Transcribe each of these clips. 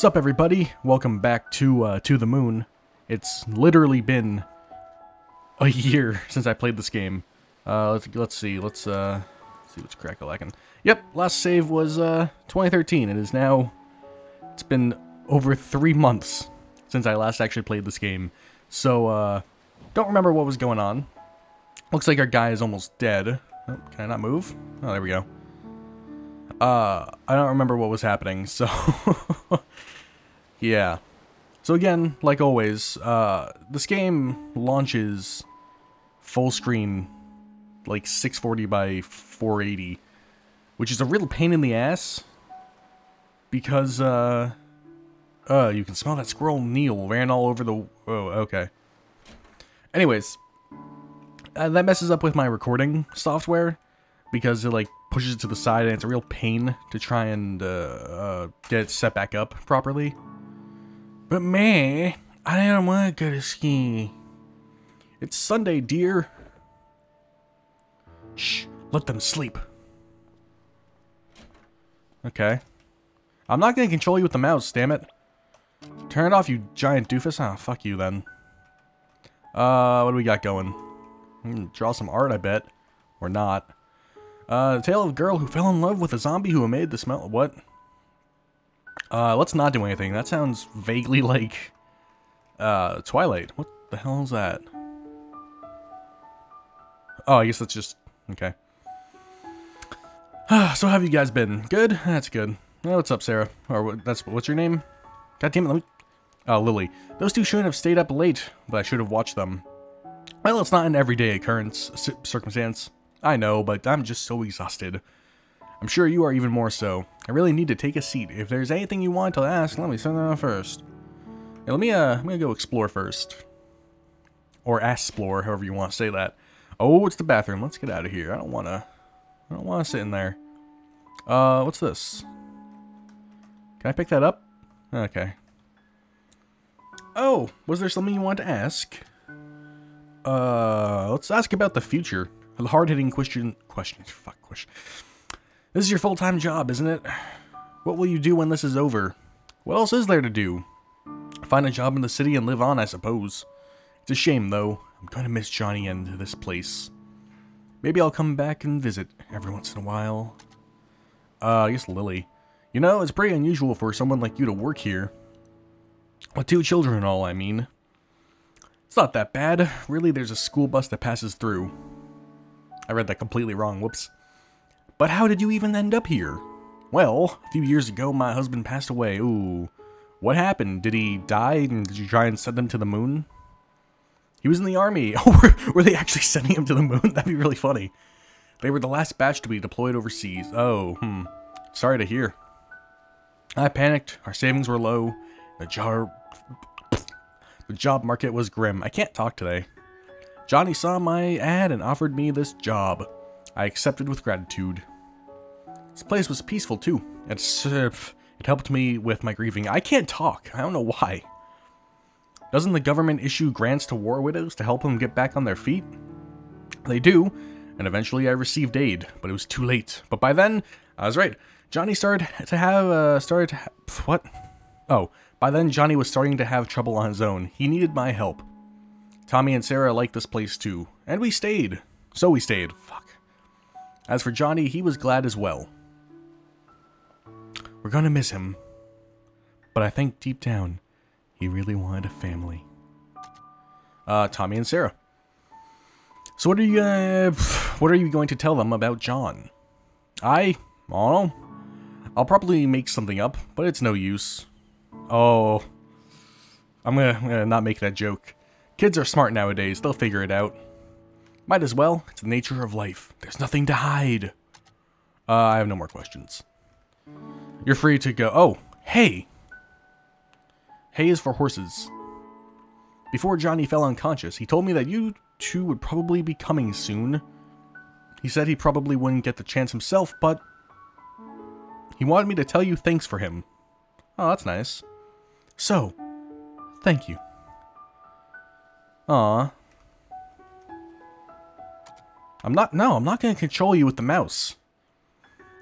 Sup everybody, welcome back to uh, To the Moon. It's literally been a year since I played this game. Uh, let's, let's see, let's uh, see what's crack-a-lackin'. Yep, last save was uh, 2013. It is now, it's been over three months since I last actually played this game. So, uh, don't remember what was going on. Looks like our guy is almost dead. Oh, can I not move? Oh, there we go. Uh, I don't remember what was happening, so... yeah. So again, like always, uh, this game launches full screen, like 640 by 480, which is a real pain in the ass, because, uh, uh, you can smell that squirrel Neil ran all over the, oh, okay. Anyways, uh, that messes up with my recording software, because it, like, pushes it to the side and it's a real pain to try and uh, uh, get it set back up properly. But me, I don't want to go to ski. It's Sunday, dear. Shh, let them sleep. Okay. I'm not going to control you with the mouse, damn it. Turn it off, you giant doofus. Ah, oh, fuck you then. Uh, what do we got going? Draw some art, I bet. Or not. Uh, the tale of a girl who fell in love with a zombie who made the smell- what? Uh, let's not do anything. That sounds vaguely like, uh, Twilight. What the hell is that? Oh, I guess that's just, okay. so how have you guys been? Good? That's good. What's up, Sarah? Or what, that's, what's your name? God damn it, let me, oh, Lily. Those two shouldn't have stayed up late, but I should have watched them. Well, it's not an everyday occurrence, circumstance. I know, but I'm just so exhausted. I'm sure you are even more so. I really need to take a seat. If there's anything you want to ask, let me send that out first. Hey, let me, uh, I'm gonna go explore first. Or explore, however you want to say that. Oh, it's the bathroom. Let's get out of here. I don't wanna, I don't wanna sit in there. Uh, what's this? Can I pick that up? Okay. Oh, was there something you want to ask? Uh, let's ask about the future. A hard-hitting question. Question. Fuck question. This is your full-time job, isn't it? What will you do when this is over? What else is there to do? Find a job in the city and live on, I suppose. It's a shame, though. I'm gonna miss Johnny and this place. Maybe I'll come back and visit every once in a while. Uh, I guess Lily. You know, it's pretty unusual for someone like you to work here. With two children and all, I mean. It's not that bad. Really, there's a school bus that passes through. I read that completely wrong, whoops. But how did you even end up here? Well, a few years ago, my husband passed away. Ooh. What happened? Did he die and did you try and send him to the moon? He was in the army. Oh, were, they actually sending him to the moon? That'd be really funny. They were the last batch to be deployed overseas. Oh, hmm. Sorry to hear. I panicked. Our savings were low. The job, the job market was grim. I can't talk today. Johnny saw my ad and offered me this job. I accepted with gratitude. This place was peaceful too. It's, uh, it helped me with my grieving. I can't talk. I don't know why. Doesn't the government issue grants to war widows to help them get back on their feet? They do, and eventually I received aid, but it was too late. But by then, I was right. Johnny started to have, uh, started to ha what? Oh, by then Johnny was starting to have trouble on his own. He needed my help. Tommy and Sarah liked this place too, and we stayed. So we stayed. Fuck. As for Johnny, he was glad as well. We're gonna miss him. But I think deep down, he really wanted a family. Uh, Tommy and Sarah. So what are you uh, what are you going to tell them about John? I, I don't know. I'll probably make something up, but it's no use. Oh, I'm gonna, I'm gonna not make that joke. Kids are smart nowadays, they'll figure it out. Might as well, it's the nature of life. There's nothing to hide. Uh, I have no more questions. You're free to go. Oh, hay! Hay is for horses. Before Johnny fell unconscious, he told me that you two would probably be coming soon. He said he probably wouldn't get the chance himself, but he wanted me to tell you thanks for him. Oh, that's nice. So, thank you. Aw. I'm not- no, I'm not gonna control you with the mouse.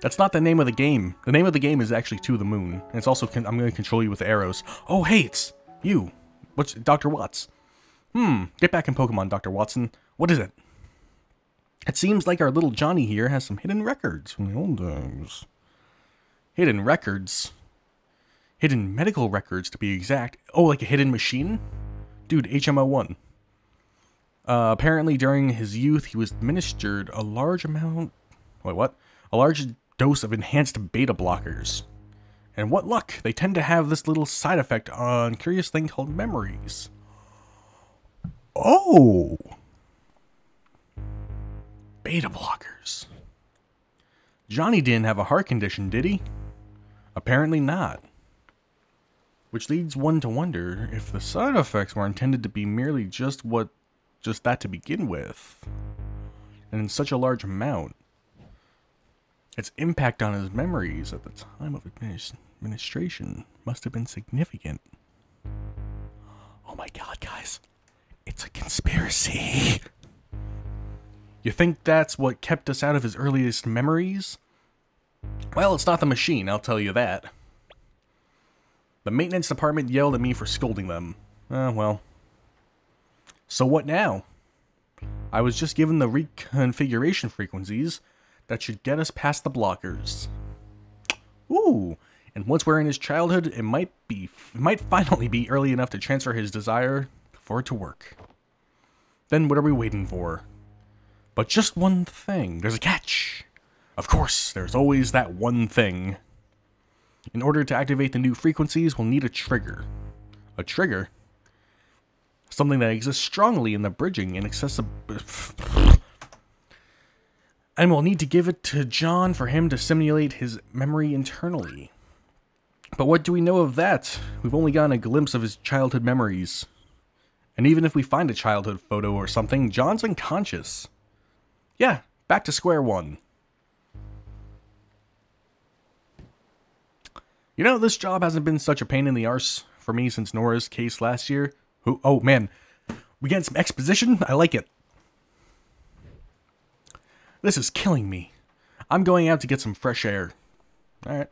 That's not the name of the game. The name of the game is actually To the Moon. And it's also, I'm going to control you with arrows. Oh, hey, it's you. What's Dr. Watts? Hmm, get back in Pokemon, Dr. Watson. What is it? It seems like our little Johnny here has some hidden records from the old days. Hidden records? Hidden medical records, to be exact. Oh, like a hidden machine? Dude, HMO1. Uh, apparently, during his youth, he was administered a large amount... Wait, what? A large dose of enhanced beta blockers. And what luck, they tend to have this little side effect on curious thing called memories. Oh! Beta blockers. Johnny didn't have a heart condition, did he? Apparently not. Which leads one to wonder if the side effects were intended to be merely just what just that to begin with. And in such a large amount. Its impact on his memories at the time of administration must have been significant. Oh my god, guys. It's a conspiracy. You think that's what kept us out of his earliest memories? Well, it's not the machine, I'll tell you that. The maintenance department yelled at me for scolding them. Uh, well. So what now? I was just given the reconfiguration frequencies that should get us past the blockers. Ooh, and once we're in his childhood, it might be it might finally be early enough to transfer his desire for it to work. Then what are we waiting for? But just one thing. There's a catch. Of course, there's always that one thing. In order to activate the new frequencies, we'll need a trigger. A trigger? Something that exists strongly in the bridging and accessible and we'll need to give it to John for him to simulate his memory internally. But what do we know of that? We've only gotten a glimpse of his childhood memories. And even if we find a childhood photo or something, John's unconscious. Yeah, back to square one. You know, this job hasn't been such a pain in the arse for me since Nora's case last year. Who? Oh, man. We getting some exposition? I like it. This is killing me. I'm going out to get some fresh air. Alright.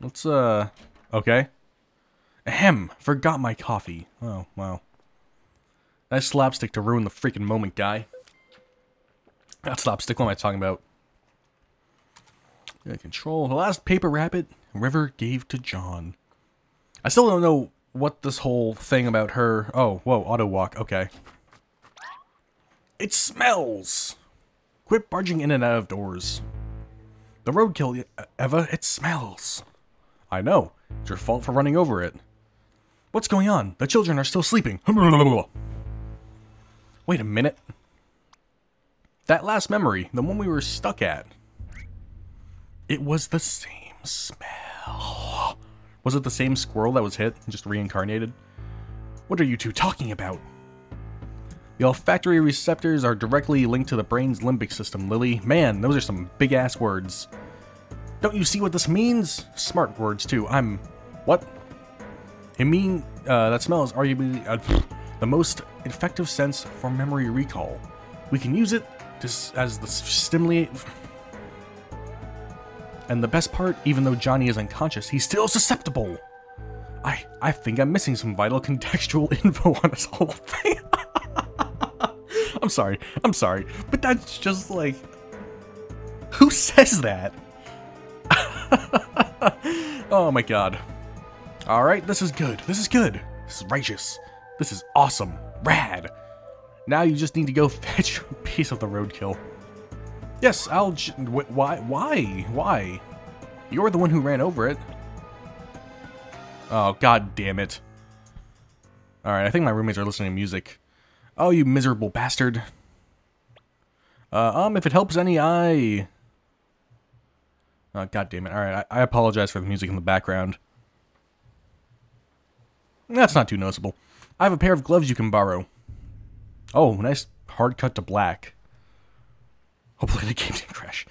Let's, uh... Okay. Ahem! Forgot my coffee. Oh, wow. Nice slapstick to ruin the freaking moment, guy. That slapstick, what am I talking about? Yeah, control. The last paper rabbit River gave to John. I still don't know what this whole thing about her... Oh, whoa, auto walk. Okay. It smells! Quit barging in and out of doors. The roadkill, uh, Eva, it smells. I know. It's your fault for running over it. What's going on? The children are still sleeping. Wait a minute. That last memory, the one we were stuck at. It was the same smell. Was it the same squirrel that was hit, and just reincarnated? What are you two talking about? The olfactory receptors are directly linked to the brain's limbic system, Lily. Man, those are some big-ass words. Don't you see what this means? Smart words, too. I'm... What? It mean, uh, that smell is arguably uh, the most effective sense for memory recall. We can use it to, as the stimulate... And the best part, even though Johnny is unconscious, he's still susceptible. I, I think I'm missing some vital contextual info on this whole thing. I'm sorry. I'm sorry. But that's just like... Who says that? oh my god. Alright, this is good. This is good. This is righteous. This is awesome. Rad. Now you just need to go fetch a piece of the roadkill. Yes, I'll... Why? Why? Why? You're the one who ran over it. Oh, god damn it. Alright, I think my roommates are listening to music. Oh, you miserable bastard. Uh, um, if it helps any, I... Oh, God damn it. Alright, I, I apologize for the music in the background. That's not too noticeable. I have a pair of gloves you can borrow. Oh, nice hard cut to black. Hopefully the game didn't crash.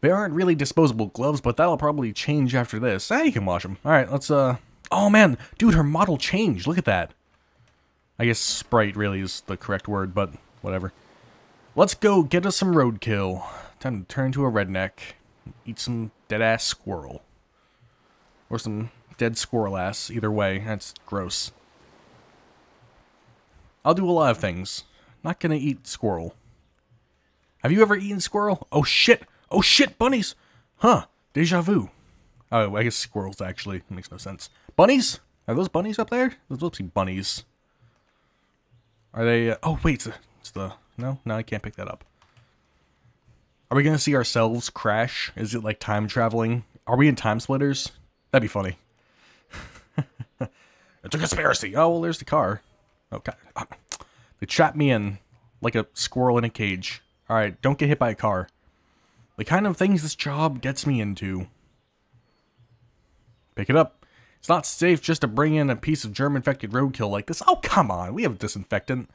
They aren't really disposable gloves, but that'll probably change after this. Ah, you can wash them. Alright, let's, uh... Oh, man. Dude, her model changed. Look at that. I guess sprite really is the correct word, but whatever. Let's go get us some roadkill. Time to turn into a redneck. Eat some dead ass squirrel. Or some dead squirrel ass. Either way, that's gross. I'll do a lot of things. Not gonna eat squirrel. Have you ever eaten squirrel? Oh shit! Oh shit, bunnies! Huh, deja vu. Oh, I guess squirrels actually. makes no sense. Bunnies? Are those bunnies up there? Those look like bunnies. Are they... Uh, oh, wait. It's the. No? No, I can't pick that up. Are we going to see ourselves crash? Is it like time traveling? Are we in TimeSplitters? That'd be funny. it's a conspiracy. Oh, well, there's the car. Okay. They trapped me in like a squirrel in a cage. Alright, don't get hit by a car. The kind of things this job gets me into. Pick it up. It's not safe just to bring in a piece of germ-infected roadkill like this. Oh, come on. We have disinfectant.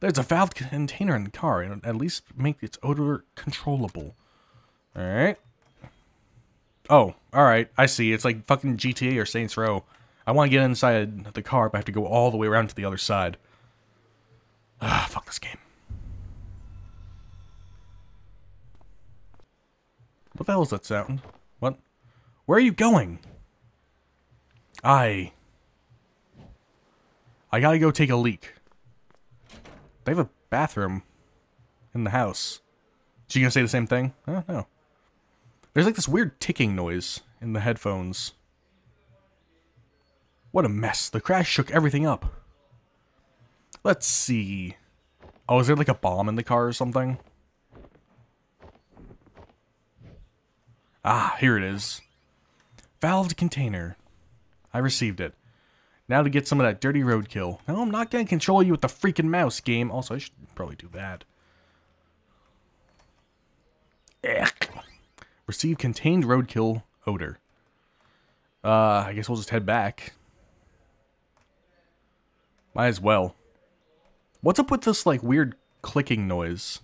There's a valve container in the car, and at least make its odor controllable. Alright. Oh, alright. I see. It's like fucking GTA or Saints Row. I want to get inside the car, but I have to go all the way around to the other side. Ah, fuck this game. What the hell is that sound? What? Where are you going? I... I gotta go take a leak. They have a bathroom in the house. Is She gonna say the same thing? I don't know. There's like this weird ticking noise in the headphones. What a mess. The crash shook everything up. Let's see. Oh, is there like a bomb in the car or something? Ah, here it is. Valved container. I received it. Now to get some of that dirty roadkill. No, I'm not going to control you with the freaking mouse game. Also, I should probably do that. Ech. Receive contained roadkill odor. Uh, I guess we'll just head back. Might as well. What's up with this, like, weird clicking noise?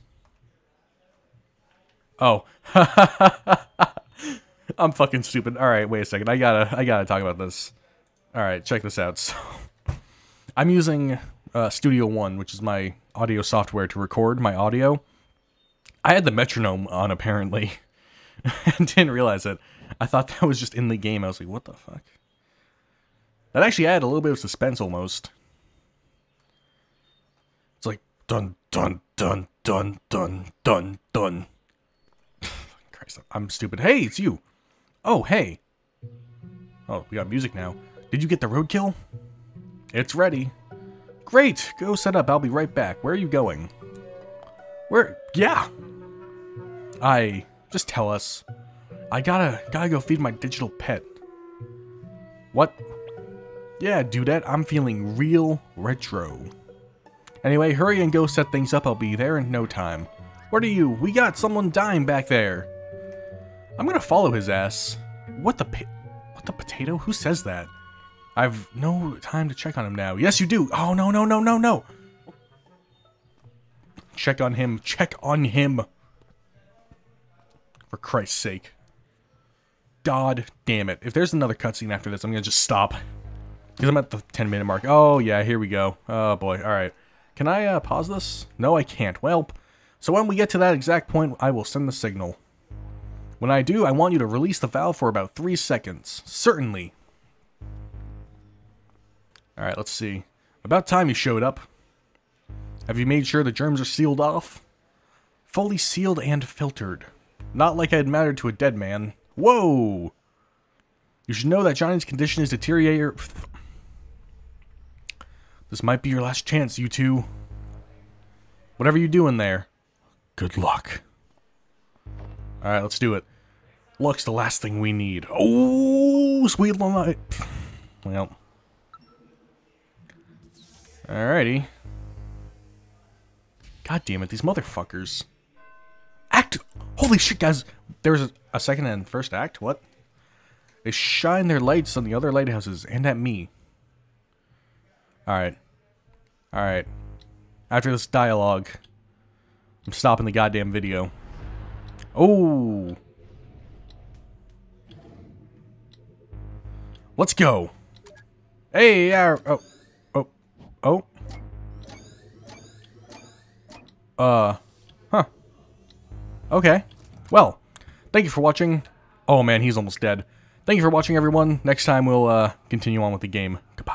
Oh. I'm fucking stupid. Alright, wait a second. I gotta, I gotta talk about this. Alright, check this out. So, I'm using uh, Studio One, which is my audio software to record my audio. I had the metronome on, apparently, and didn't realize it. I thought that was just in the game. I was like, what the fuck? That actually added a little bit of suspense, almost. It's like, dun, dun, dun, dun, dun, dun, dun. Christ, I'm stupid. Hey, it's you. Oh, hey. Oh, we got music now. Did you get the roadkill? It's ready. Great! Go set up, I'll be right back. Where are you going? Where? Yeah! I... Just tell us. I gotta... Gotta go feed my digital pet. What? Yeah, dudette, I'm feeling real retro. Anyway, hurry and go set things up, I'll be there in no time. What are you? We got someone dying back there. I'm gonna follow his ass. What the What the potato? Who says that? I've no time to check on him now. Yes, you do. Oh, no, no, no, no, no. Check on him. Check on him. For Christ's sake. God damn it. If there's another cutscene after this, I'm going to just stop. Because I'm at the 10 minute mark. Oh, yeah, here we go. Oh, boy. All right. Can I uh, pause this? No, I can't. Well, so when we get to that exact point, I will send the signal. When I do, I want you to release the valve for about three seconds. Certainly. Alright, let's see. About time you showed up. Have you made sure the germs are sealed off? Fully sealed and filtered. Not like I'd mattered to a dead man. Whoa! You should know that Johnny's condition is deteriorating. This might be your last chance, you two. Whatever you doing there, good luck. Alright, let's do it. Luck's the last thing we need. Oh, sweet light. Well. Alrighty. God damn it, these motherfuckers. Act! Holy shit, guys! There was a, a second and first act? What? They shine their lights on the other lighthouses and at me. Alright. Alright. After this dialogue, I'm stopping the goddamn video. Oh! Let's go! Hey, yeah, oh. Oh. Uh. Huh. Okay. Well, thank you for watching. Oh man, he's almost dead. Thank you for watching, everyone. Next time we'll uh, continue on with the game. Goodbye.